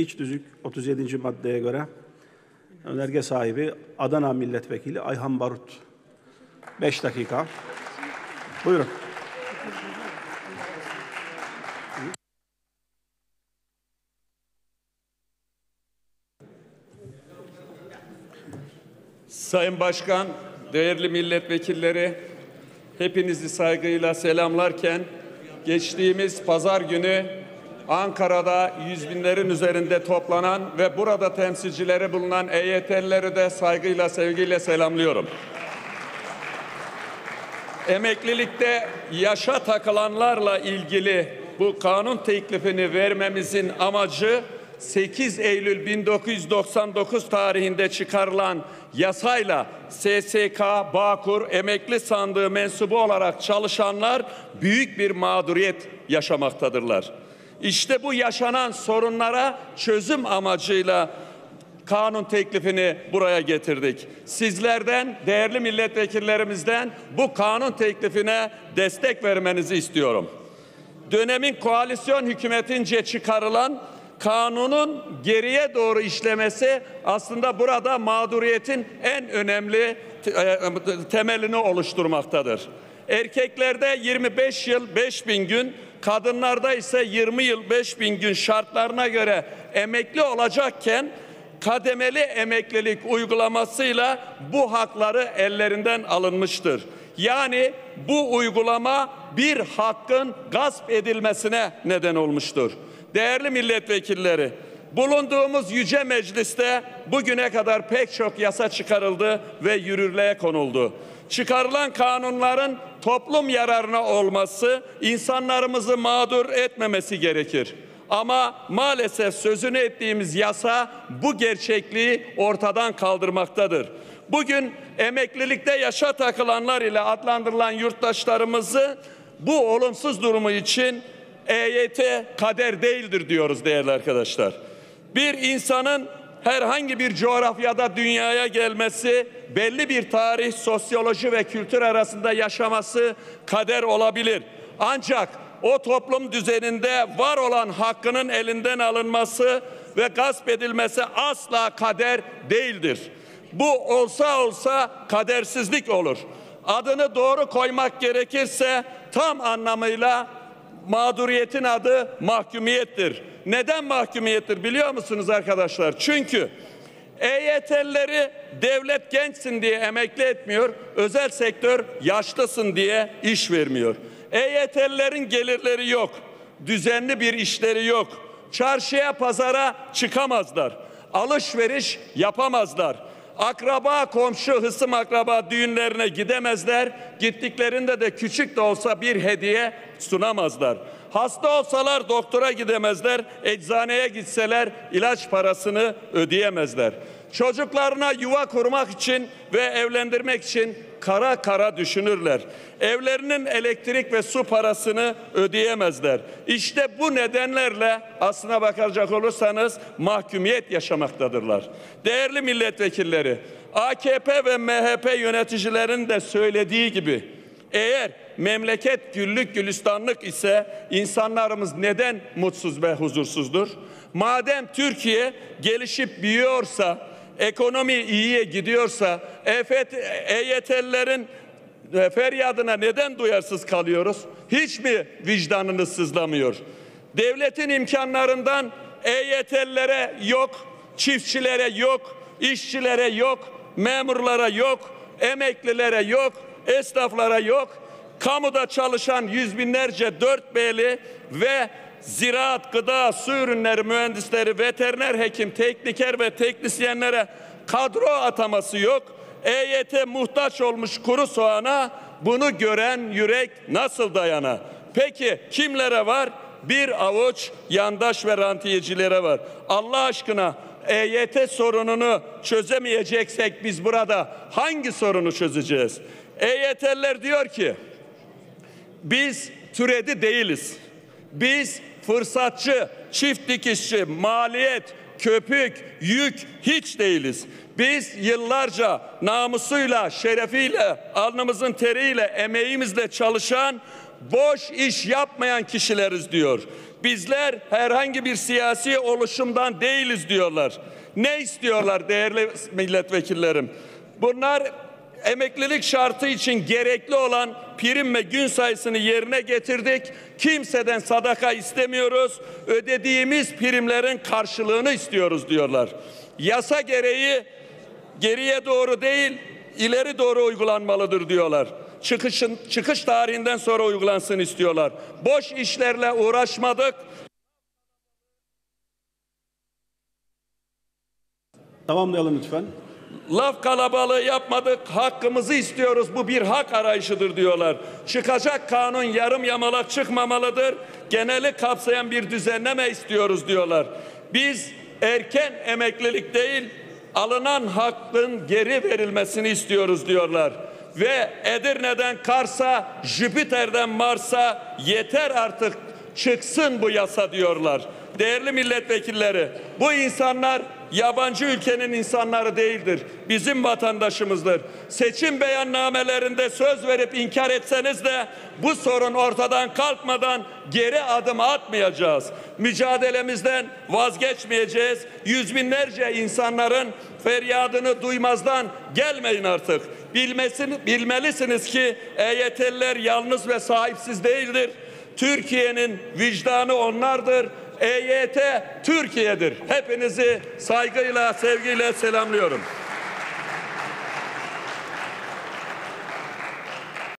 İç düzük 37. maddeye göre önerge sahibi Adana Milletvekili Ayhan Barut. 5 dakika. Buyurun. Sayın Başkan, değerli milletvekilleri, hepinizi saygıyla selamlarken geçtiğimiz pazar günü Ankara'da yüz binlerin üzerinde toplanan ve burada temsilcileri bulunan EYT'lileri de saygıyla, sevgiyle selamlıyorum. Emeklilikte yaşa takılanlarla ilgili bu kanun teklifini vermemizin amacı 8 Eylül 1999 tarihinde çıkarılan yasayla SSK, Bağkur, emekli sandığı mensubu olarak çalışanlar büyük bir mağduriyet yaşamaktadırlar. İşte bu yaşanan sorunlara çözüm amacıyla kanun teklifini buraya getirdik. Sizlerden, değerli milletvekillerimizden bu kanun teklifine destek vermenizi istiyorum. Dönemin koalisyon hükümetince çıkarılan kanunun geriye doğru işlemesi aslında burada mağduriyetin en önemli e, temelini oluşturmaktadır. Erkeklerde 25 yıl 5000 gün, kadınlarda ise 20 yıl 5000 gün şartlarına göre emekli olacakken kademeli emeklilik uygulamasıyla bu hakları ellerinden alınmıştır. Yani bu uygulama bir hakkın gasp edilmesine neden olmuştur. Değerli milletvekilleri, bulunduğumuz yüce mecliste bugüne kadar pek çok yasa çıkarıldı ve yürürlüğe konuldu. Çıkarılan kanunların toplum yararına olması, insanlarımızı mağdur etmemesi gerekir. Ama maalesef sözünü ettiğimiz yasa bu gerçekliği ortadan kaldırmaktadır. Bugün emeklilikte yaşa takılanlar ile adlandırılan yurttaşlarımızı bu olumsuz durumu için EYT kader değildir diyoruz değerli arkadaşlar. Bir insanın herhangi bir coğrafyada dünyaya gelmesi, belli bir tarih, sosyoloji ve kültür arasında yaşaması kader olabilir. Ancak o toplum düzeninde var olan hakkının elinden alınması ve gasp edilmesi asla kader değildir. Bu olsa olsa kadersizlik olur. Adını doğru koymak gerekirse tam anlamıyla mağduriyetin adı mahkumiyettir. Neden mahkumiyettir biliyor musunuz arkadaşlar? Çünkü EYT'lileri devlet gençsin diye emekli etmiyor, özel sektör yaşlısın diye iş vermiyor. EYT'lilerin gelirleri yok, düzenli bir işleri yok. Çarşıya pazara çıkamazlar, alışveriş yapamazlar. Akraba, komşu, hısım akraba düğünlerine gidemezler. Gittiklerinde de küçük de olsa bir hediye sunamazlar. Hasta olsalar doktora gidemezler, eczaneye gitseler ilaç parasını ödeyemezler. Çocuklarına yuva kurmak için ve evlendirmek için kara kara düşünürler. Evlerinin elektrik ve su parasını ödeyemezler. İşte bu nedenlerle aslına bakacak olursanız mahkumiyet yaşamaktadırlar. Değerli milletvekilleri, AKP ve MHP yöneticilerin de söylediği gibi eğer memleket güllük gülistanlık ise insanlarımız neden mutsuz ve huzursuzdur? Madem Türkiye gelişip büyüyorsa, ekonomi iyiye gidiyorsa, EFT, EYT'lilerin e, feryadına neden duyarsız kalıyoruz? Hiç mi vicdanınız sızlamıyor? Devletin imkanlarından EYT'lilere yok, çiftçilere yok, işçilere yok, memurlara yok, emeklilere yok, esnaflara yok. Kamuda çalışan yüz binlerce dört beli ve ziraat, gıda, su ürünleri mühendisleri, veteriner hekim, tekniker ve teknisyenlere kadro ataması yok. EYT muhtaç olmuş kuru soğana bunu gören yürek nasıl dayana? Peki kimlere var? Bir avuç yandaş ve rantiyecilere var. Allah aşkına EYT sorununu çözemeyeceksek biz burada hangi sorunu çözeceğiz? EYT'liler diyor ki biz türedi değiliz. Biz fırsatçı, çift dikişçi, maliyet, köpük, yük hiç değiliz. Biz yıllarca namusuyla, şerefiyle, alnımızın teriyle, emeğimizle çalışan, boş iş yapmayan kişileriz diyor. Bizler herhangi bir siyasi oluşumdan değiliz diyorlar. Ne istiyorlar değerli milletvekillerim? Bunlar emeklilik şartı için gerekli olan prim ve gün sayısını yerine getirdik. Kimseden sadaka istemiyoruz. Ödediğimiz primlerin karşılığını istiyoruz diyorlar. Yasa gereği geriye doğru değil, ileri doğru uygulanmalıdır diyorlar. Çıkışın çıkış tarihinden sonra uygulansın istiyorlar. Boş işlerle uğraşmadık. Tamamlayalım lütfen. Laf kalabalığı yapmadık, hakkımızı istiyoruz. Bu bir hak arayışıdır diyorlar. Çıkacak kanun yarım yamalak çıkmamalıdır. Geneli kapsayan bir düzenleme istiyoruz diyorlar. Biz erken emeklilik değil, alınan hakkın geri verilmesini istiyoruz diyorlar. Ve Edirne'den Kars'a, Jüpiter'den Mars'a yeter artık çıksın bu yasa diyorlar. Değerli milletvekilleri, bu insanlar yabancı ülkenin insanları değildir. Bizim vatandaşımızdır. Seçim beyannamelerinde söz verip inkar etseniz de bu sorun ortadan kalkmadan geri adım atmayacağız. Mücadelemizden vazgeçmeyeceğiz. Yüz binlerce insanların feryadını duymazdan gelmeyin artık. Bilmesini, bilmelisiniz ki EYT'liler yalnız ve sahipsiz değildir. Türkiye'nin vicdanı onlardır. EYT Türkiye'dir. Hepinizi saygıyla, sevgiyle selamlıyorum.